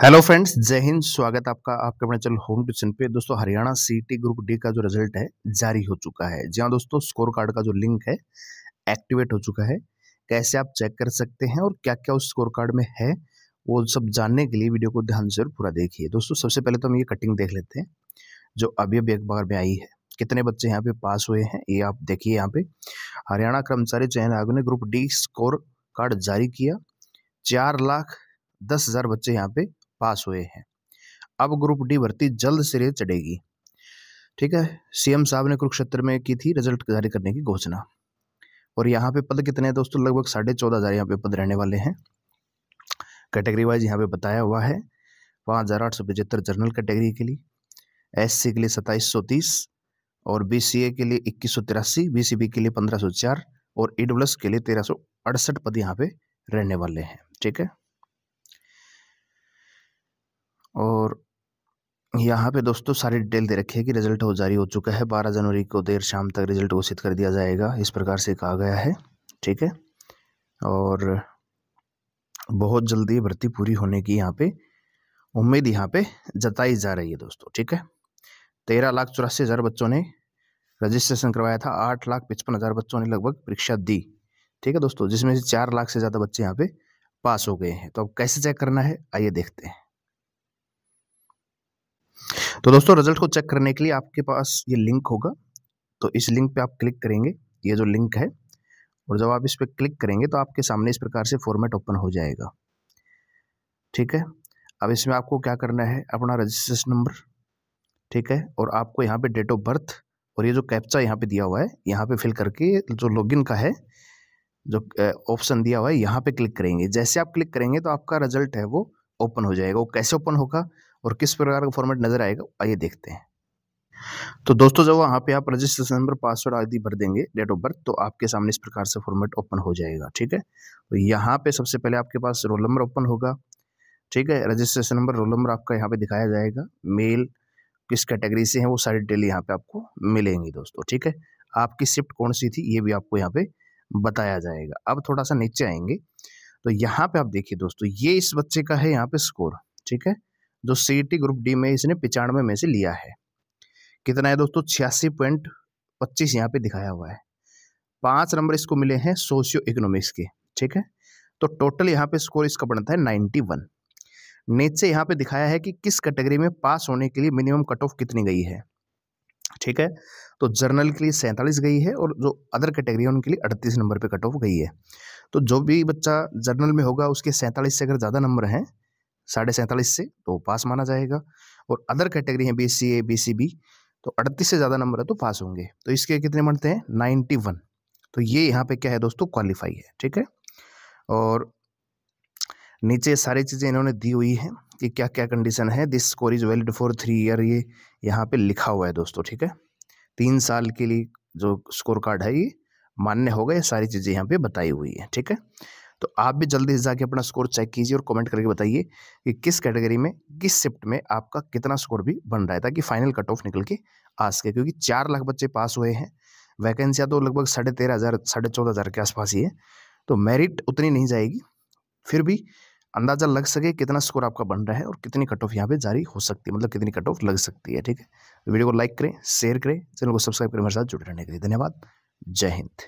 Hello friends जय हिंद, स्वागत आपका आपके अपने चैनल होम ट्यूशन पे। दोस्तों, हरियाणा सीटी ग्रुप डी का जो रिज़ल्ट है, जारी हो चुका है। जहाँ दोस्तों स्कोर कार्ड का जो लिंक है एक्टिवेट हो चुका है। कैसे आप चेक कर सकते हैं और क्या क्या उस स्कोर कार्ड में है, वो सब जानने के लिए वीडियो को ध्यान से पूरा देखिए। दोस्तों, सबसे पहले तो हम ये कटिंग देख लेते हैं, जो अभी अभी अखबार में आई है। कितने बच्चे यहाँ पे पास हुए हैं, ये आप देखिए यहाँ पे। हरियाणा कर्मचारी चयन आयोग ने ग्रुप डी स्कोर कार्ड जारी किया। चार लाख दस हज़ार बच्चे यहाँ पे पास हुए हैं। अब ग्रुप डी भर्ती जल्द सिरे चढ़ेगी। ठीक है? सीएम साहब ने कुरुक्षेत्र में की थी रिज़ल्ट जारी करने की घोषणा। और यहाँ पे पद कितने हैं? दोस्तों, लगभग साढ़े चौदह हज़ार यहाँ पे पद रहने वाले हैं। कैटेगरी वाइज यहाँ पे बताया हुआ है पाँच हज़ार आठ सौ पचहत्तर जनरल कैटेगरी के लिए, एससी के लिए सत्ताईस सौ तीस और बी सी ए के लिए इक्कीस सौ तिरासी बी सी बी के लिए पंद्रह सौ चार और ई के लिए तेरह सौ अड़सठ पद यहाँ पे रहने वाले हैं। ठीक है? और यहाँ पे दोस्तों सारी डिटेल दे रखी है कि रिज़ल्ट हो जारी हो चुका है। बारह जनवरी को देर शाम तक रिज़ल्ट घोषित कर दिया जाएगा। इस प्रकार से कहा गया है। ठीक है? और बहुत जल्दी भर्ती पूरी होने की यहाँ पे उम्मीद यहाँ पे जताई जा रही है दोस्तों। ठीक है? तेरह लाख चौरासी हज़ार बच्चों ने रजिस्ट्रेशन करवाया था। आठ लाख पचपन हज़ार बच्चों ने लगभग परीक्षा दी। ठीक है दोस्तों? जिसमें से चार लाख से ज़्यादा बच्चे यहाँ पे पास हो गए हैं। तो अब कैसे चेक करना है? आइए देखते हैं। तो दोस्तों रिज़ल्ट को चेक करने के लिए आपके पास ये लिंक होगा। तो इस लिंक पे आप क्लिक करेंगे, ये जो लिंक है, और जब आप इस पर क्लिक करेंगे तो आपके सामने इस प्रकार से फॉर्मेट ओपन हो जाएगा। ठीक है? अब इसमें आपको क्या करना है? अपना रजिस्ट्रेशन नंबर ठीक है? और आपको यहाँ पे डेट ऑफ़ बर्थ और ये जो कैप्चा यहाँ पे दिया हुआ है, यहाँ पे फिल करके जो लॉगिन का है, जो ऑप्शन दिया हुआ है, यहाँ पे क्लिक करेंगे। जैसे आप क्लिक करेंगे तो आपका रिज़ल्ट है वो ओपन हो जाएगा। वो कैसे ओपन होगा? और किस प्रकार का फॉर्मेट नज़र आएगा, आइए देखते हैं। तो दोस्तों, जब वहाँ पे आप रजिस्ट्रेशन नंबर पासवर्ड आदि भर देंगे डेट ऑफ़ बर्थ तो आपके सामने इस प्रकार से फॉर्मेट ओपन हो जाएगा, ठीक है? तो यहाँ पे सबसे पहले आपके पास रोल नंबर ओपन होगा, ठीक है? रजिस्ट्रेशन नंबर रोल नंबर आपका यहाँ पे दिखाया जाएगा। मेल किस कैटेगरी से है, वो सारी डिटेल यहाँ पे आपको मिलेंगी दोस्तों, ठीक है? आपकी शिफ्ट कौन सी थी, ये भी आपको यहाँ पे बताया जाएगा। अब थोड़ा सा नीचे आएँगे। तो यहाँ पे आप देखिए दोस्तों, ये इस बच्चे का है यहाँ पे स्कोर ठीक है? जो सीटी ग्रुप डी में इसने पिचानवे में से लिया है। कितना है दोस्तों? छियासी पॉइंट पच्चीस यहाँ पे दिखाया हुआ है। पाँच नंबर इसको मिले हैं सोशियो इकोनॉमिक्स के, ठीक है? तो टोटल यहाँ पे स्कोर इसका बनता है नाइन्टी वन नीचे यहाँ पे दिखाया है कि किस कैटेगरी में पास होने के लिए मिनिमम कट ऑफ़ कितनी गई है, ठीक है? तो जर्नल के लिए सैंतालीस गई है और जो अदर कैटेगरी है उनके लिए अड़तीस नंबर पे कट ऑफ़ गई है। तो जो भी बच्चा जर्नल में होगा उसके सैंतालीस से अगर ज़्यादा नंबर हैं साढ़े सैंतालीस से तो पास माना जाएगा। और अदर कैटेगरी है B C A B C B तो अड़तीस से ज़्यादा नंबर है तो पास होंगे। तो इसके कितने बनते हैं? Ninety one. तो ये यहाँ पे क्या है दोस्तों? क्वालिफाई है, ठीक है? और नीचे सारी चीज़ें इन्होंने दी हुई हैं कि क्या क्या कंडीशन है। This score is valid for three year ये यहाँ पे लिखा हुआ है दोस्तों, ठीक है? तीन साल के लिए जो स्कोर कार्ड है ये, मान्य होगा, ये सारी चीज़ें यहाँ पे बताई हुई है, ठीक है? तो आप भी जल्दी से जाके अपना स्कोर चेक कीजिए और कमेंट करके बताइए कि किस कैटेगरी में, किस शिफ्ट में आपका कितना स्कोर भी बन रहा है, ताकि फाइनल कट ऑफ़ निकल के आ सके, क्योंकि चार लाख बच्चे पास हुए हैं। वैकेंसियाँ तो लगभग साढ़े तेरह हज़ार, साढ़े चौदह हज़ार के आसपास ही है। तो मेरिट उतनी नहीं जाएगी, फिर भी अंदाज़ा लग सके कितना स्कोर आपका बन रहा है और कितनी कट ऑफ़ यहाँ पे जारी हो सकती है मतलब कितनी कट ऑफ़ लग सकती है, ठीक है? वीडियो को लाइक करें, शेयर करें, चैनल को सब्सक्राइब करें मेरे साथ जुड़े रहने के लिए धन्यवाद। जय हिंद।